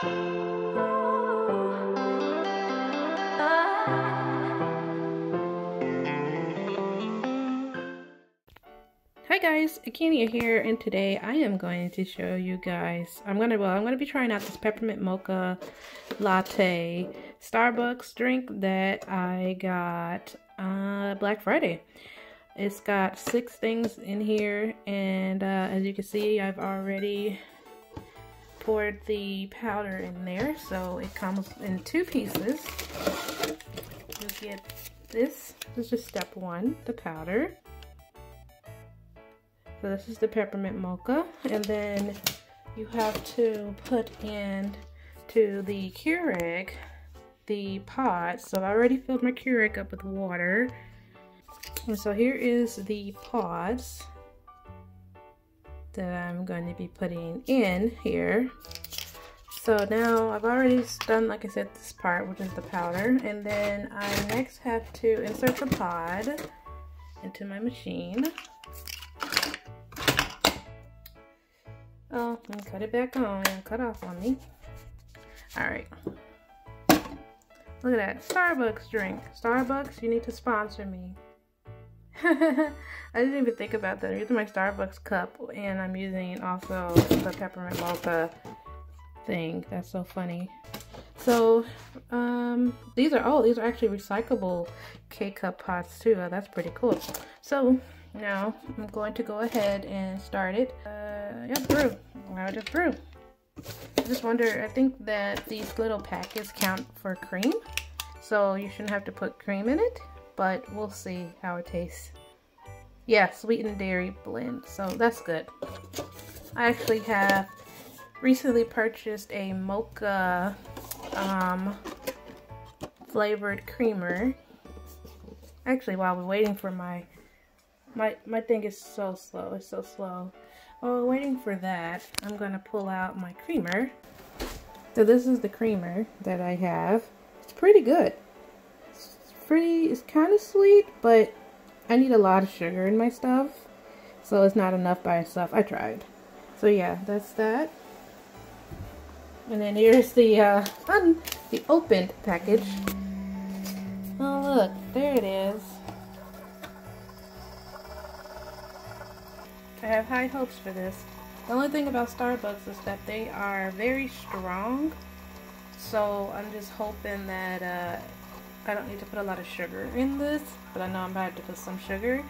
Hi guys, Akinia here, and today I am going to show you guys, I'm gonna, well, I'm gonna be trying out this peppermint mocha latte Starbucks drink that I got uh, Black Friday. It's got six things in here, and uh, as you can see, I've already poured the powder in there, so it comes in two pieces. You get this, this is just step one, the powder. So this is the peppermint mocha, and then you have to put in to the Keurig the pot. So I already filled my Keurig up with water. And so here is the pods that I'm going to be putting in here. So now I've already done, like I said, this part, which is the powder. And then I next have to insert the pod into my machine. Oh, and cut it back on and cut off on me. Alright. Look at that. Starbucks drink. Starbucks, you need to sponsor me. I didn't even think about that. I'm using my Starbucks cup and I'm using also the peppermint mocha thing. That's so funny. So, um, these are, oh, these are actually recyclable K-cup pods too. Oh, that's pretty cool. So, now I'm going to go ahead and start it. Uh, yeah, brew. I just brew. I just wonder, I think that these little packets count for cream. So you shouldn't have to put cream in it, but we'll see how it tastes. Yeah, sweetened dairy blend, so that's good. I actually have recently purchased a mocha um, flavored creamer. Actually, while we're waiting for my, my, my thing is so slow, it's so slow. While we're waiting for that, I'm gonna pull out my creamer. So this is the creamer that I have. It's pretty good. Pretty, it's kind of sweet, but I need a lot of sugar in my stuff. So it's not enough by itself. I tried. So yeah, that's that. And then here's the uh, un the opened package. Oh look, there it is. I have high hopes for this. The only thing about Starbucks is that they are very strong. So I'm just hoping that uh, I don't need to put a lot of sugar in this. But I know I'm about to put some sugar.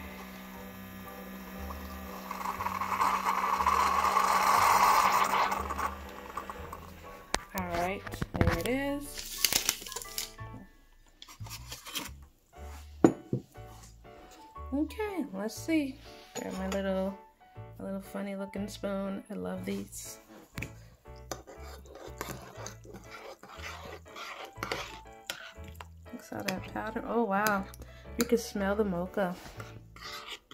Alright, there it is. Okay, let's see. Grab my little a little funny looking spoon. I love these. All that powder. Oh wow. You can smell the mocha.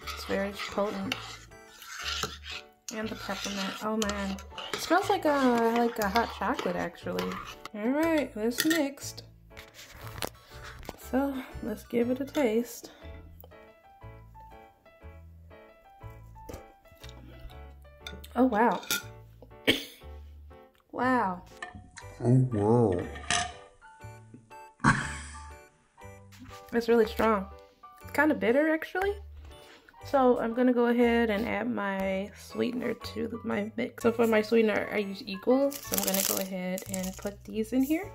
It's very potent. And the peppermint. Oh man. It smells like a like a hot chocolate actually. Alright, that's mixed. So let's give it a taste. Oh, wow. wow. Oh, wow. It's really strong. It's kind of bitter, actually. So I'm to go ahead and add my sweetener to my mix. So for my sweetener, I use equal. So I'm to go ahead and put these in here.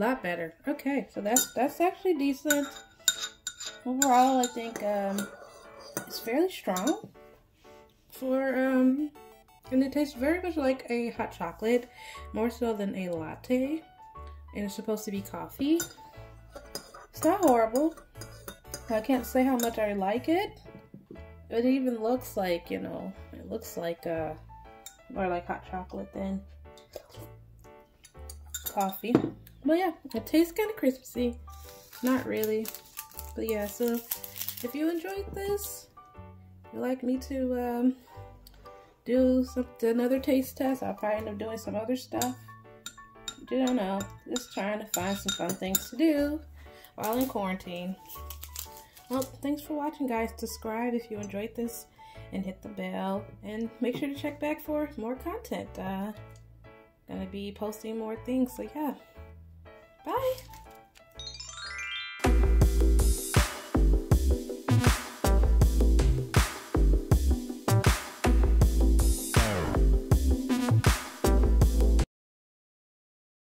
Lot better. Okay, so that's that's actually decent. Overall, I think um, it's fairly strong for um, and it tastes very much like a hot chocolate, more so than a latte. And it's supposed to be coffee. It's not horrible. I can't say how much I like it. But it even looks like, you know, it looks like uh, more like hot chocolate than coffee. But yeah, it tastes kind of crispy. Not really. But yeah, so if you enjoyed this, you'd like me to um, do some, another taste test. I'll probably end up doing some other stuff. You don't know. Just trying to find some fun things to do while in quarantine. Well, thanks for watching, guys. Subscribe if you enjoyed this and hit the bell. And make sure to check back for more content. Uh, gonna be posting more things. So, yeah. Bye.